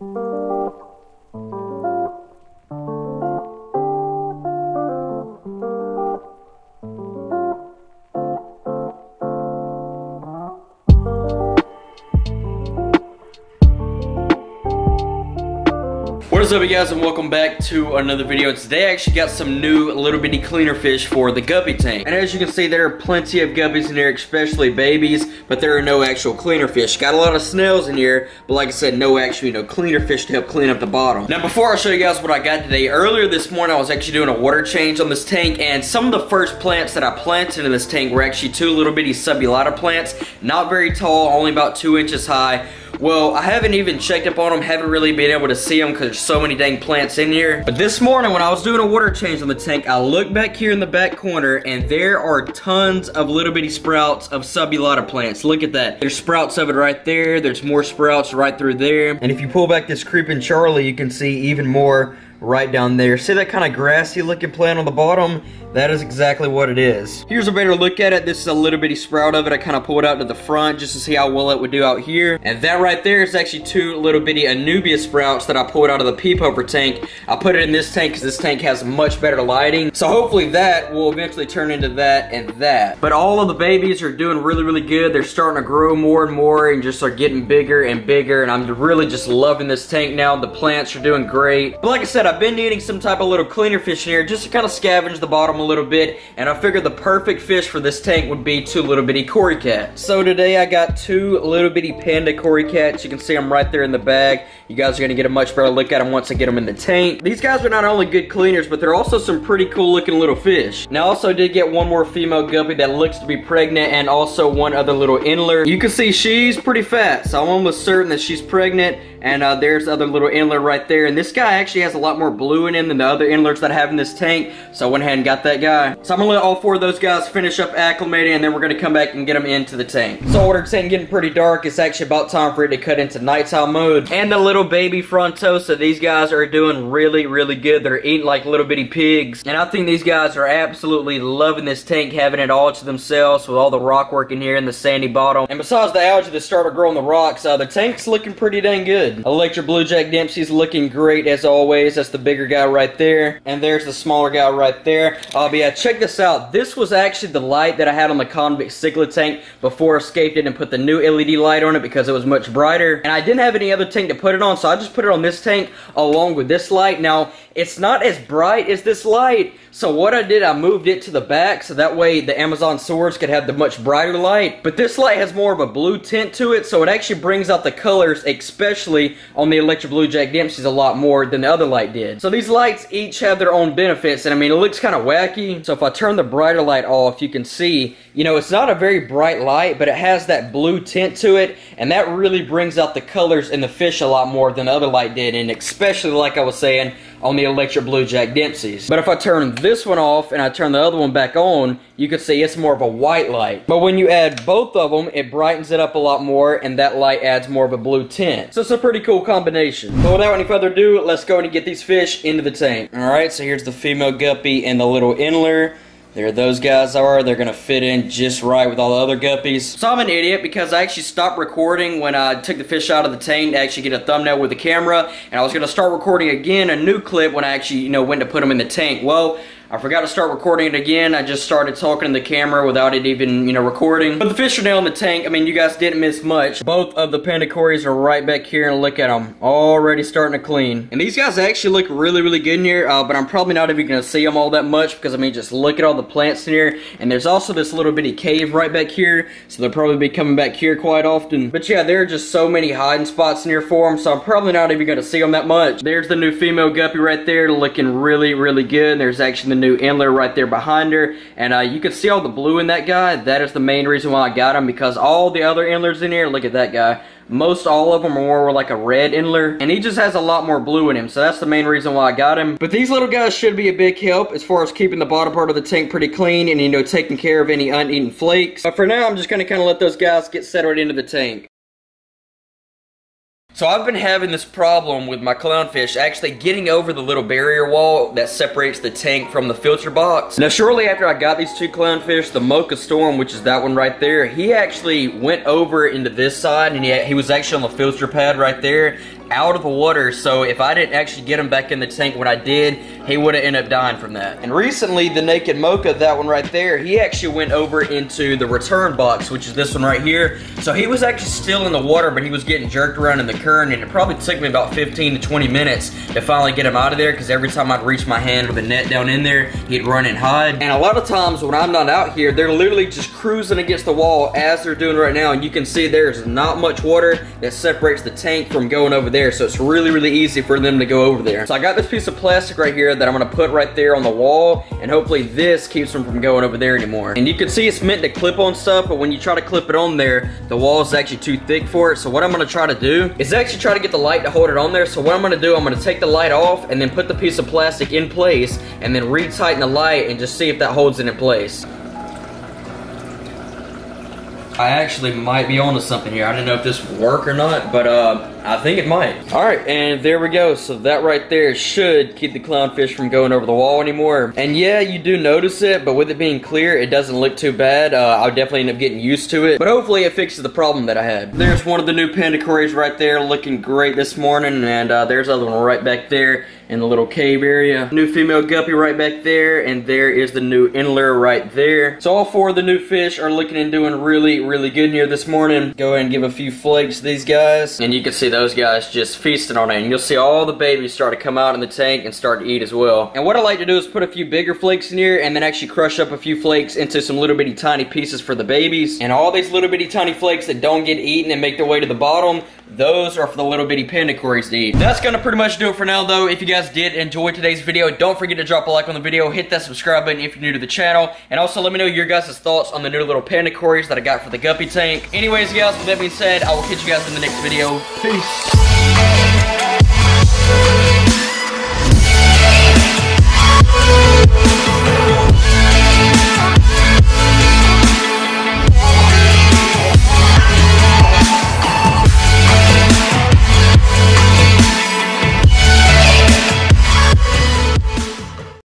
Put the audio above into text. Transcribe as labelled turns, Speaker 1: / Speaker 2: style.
Speaker 1: What is up you guys and welcome back to another video. Today I actually got some new little bitty cleaner fish for the guppy tank. And as you can see there are plenty of guppies in here, especially babies, but there are no actual cleaner fish. Got a lot of snails in here, but like I said, no actual, you know, cleaner fish to help clean up the bottom. Now before I show you guys what I got today, earlier this morning I was actually doing a water change on this tank and some of the first plants that I planted in this tank were actually two little bitty subulata plants. Not very tall, only about two inches high. Well, I haven't even checked up on them, haven't really been able to see them because there's so many dang plants in here. But this morning when I was doing a water change on the tank, I looked back here in the back corner and there are tons of little bitty sprouts of subulata plants. Look at that. There's sprouts of it right there. There's more sprouts right through there. And if you pull back this creeping Charlie, you can see even more right down there. See that kind of grassy looking plant on the bottom? That is exactly what it is. Here's a better look at it. This is a little bitty sprout of it. I kind of pulled it out to the front just to see how well it would do out here. And that right there is actually two little bitty Anubia sprouts that I pulled out of the peep over tank. I put it in this tank because this tank has much better lighting. So hopefully that will eventually turn into that and that. But all of the babies are doing really, really good. They're starting to grow more and more and just are getting bigger and bigger. And I'm really just loving this tank now. The plants are doing great. But like I said, I've been needing some type of little cleaner fish in here just to kind of scavenge the bottom a little bit, and I figured the perfect fish for this tank would be two little bitty cory cats. So today I got two little bitty panda cory cats. You can see them right there in the bag. You guys are gonna get a much better look at them once I get them in the tank. These guys are not only good cleaners, but they're also some pretty cool looking little fish. Now I also did get one more female guppy that looks to be pregnant and also one other little Endler. You can see she's pretty fat, so I'm almost certain that she's pregnant and uh, there's other little Endler right there. And this guy actually has a lot more blue in him than the other Endlers that I have in this tank. So I went ahead and got that guy. So I'm gonna let all four of those guys finish up acclimating and then we're gonna come back and get them into the tank. So saying getting pretty dark. It's actually about time for it to cut into nighttime mode. And the little baby frontosa, these guys are doing really, really good. They're eating like little bitty pigs. And I think these guys are absolutely loving this tank, having it all to themselves with all the rock work in here and the sandy bottom. And besides the algae that started growing the rocks, uh, the tank's looking pretty dang good. Electric Blue Jack Dempsey's looking great as always. That's the bigger guy right there. And there's the smaller guy right there. Uh, but yeah, check this out. This was actually the light that I had on the Convict Cichlid tank before I escaped it and put the new LED light on it because it was much brighter. And I didn't have any other tank to put it on, so I just put it on this tank along with this light. Now, it's not as bright as this light, so what I did, I moved it to the back so that way the Amazon swords could have the much brighter light. But this light has more of a blue tint to it, so it actually brings out the colors, especially on the Electric Blue Jack Dempsey's a lot more than the other light did. So these lights each have their own benefits, and I mean, it looks kind of wacky. So if I turn the brighter light off, you can see, you know, it's not a very bright light, but it has that blue tint to it, and that really brings out the colors in the fish a lot more than the other light did, and especially like I was saying, on the electric Blue Jack Dempsey's. But if I turn this one off and I turn the other one back on, you can see it's more of a white light. But when you add both of them, it brightens it up a lot more and that light adds more of a blue tint. So it's a pretty cool combination. But without any further ado, let's go and get these fish into the tank. Alright, so here's the female guppy and the little Endler. There those guys are. They're going to fit in just right with all the other guppies. So I'm an idiot because I actually stopped recording when I took the fish out of the tank to actually get a thumbnail with the camera. And I was going to start recording again a new clip when I actually, you know, went to put them in the tank. Well, I forgot to start recording it again. I just started talking to the camera without it even, you know, recording. But the fish are now in the tank. I mean, you guys didn't miss much. Both of the panda cories are right back here and look at them. Already starting to clean. And these guys actually look really, really good in here, uh, but I'm probably not even going to see them all that much because, I mean, just look at all the plants in here. And there's also this little bitty cave right back here, so they'll probably be coming back here quite often. But yeah, there are just so many hiding spots in here for them, so I'm probably not even going to see them that much. There's the new female guppy right there looking really, really good. There's actually the new Endler right there behind her. And uh, you can see all the blue in that guy. That is the main reason why I got him because all the other Endlers in here, look at that guy. Most all of them are more like a red Endler, and he just has a lot more blue in him, so that's the main reason why I got him. But these little guys should be a big help as far as keeping the bottom part of the tank pretty clean and, you know, taking care of any uneaten flakes. But for now, I'm just going to kind of let those guys get settled into the tank. So I've been having this problem with my clownfish actually getting over the little barrier wall that separates the tank from the filter box. Now shortly after I got these two clownfish, the Mocha Storm, which is that one right there, he actually went over into this side and he, he was actually on the filter pad right there. Out of the water, so if I didn't actually get him back in the tank when I did, he would have ended up dying from that. And recently, the Naked Mocha, that one right there, he actually went over into the return box, which is this one right here. So he was actually still in the water, but he was getting jerked around in the current, and it probably took me about 15 to 20 minutes to finally get him out of there, because every time I'd reach my hand with the net down in there, he'd run and hide. And a lot of times when I'm not out here, they're literally just cruising against the wall as they're doing right now, and you can see there's not much water that separates the tank from going over there, so it's really, really easy for them to go over there. So I got this piece of plastic right here that I'm gonna put right there on the wall, and hopefully this keeps them from going over there anymore. And you can see it's meant to clip on stuff, but when you try to clip it on there, the wall is actually too thick for it. So what I'm gonna try to do is actually try to get the light to hold it on there. So what I'm gonna do, I'm gonna take the light off and then put the piece of plastic in place and then retighten the light and just see if that holds it in place. I actually might be onto something here. I don't know if this will work or not, but uh, I think it might. All right, and there we go. So that right there should keep the clownfish from going over the wall anymore. And yeah, you do notice it, but with it being clear, it doesn't look too bad. Uh, I'll definitely end up getting used to it, but hopefully it fixes the problem that I had. There's one of the new panda cories right there looking great this morning, and uh, there's other one right back there in the little cave area. New female guppy right back there, and there is the new Endler right there. So all four of the new fish are looking and doing really, really good here this morning. Go ahead and give a few flakes to these guys, and you can see those guys just feasting on it. And you'll see all the babies start to come out in the tank and start to eat as well. And what I like to do is put a few bigger flakes in here, and then actually crush up a few flakes into some little bitty tiny pieces for the babies. And all these little bitty tiny flakes that don't get eaten and make their way to the bottom, those are for the little bitty panda cories to eat. That's gonna pretty much do it for now though. If you guys did enjoy today's video, don't forget to drop a like on the video, hit that subscribe button if you're new to the channel, and also let me know your guys' thoughts on the new little panda cories that I got for the guppy tank. Anyways guys, with that being said, I will catch you guys in the next video. Peace.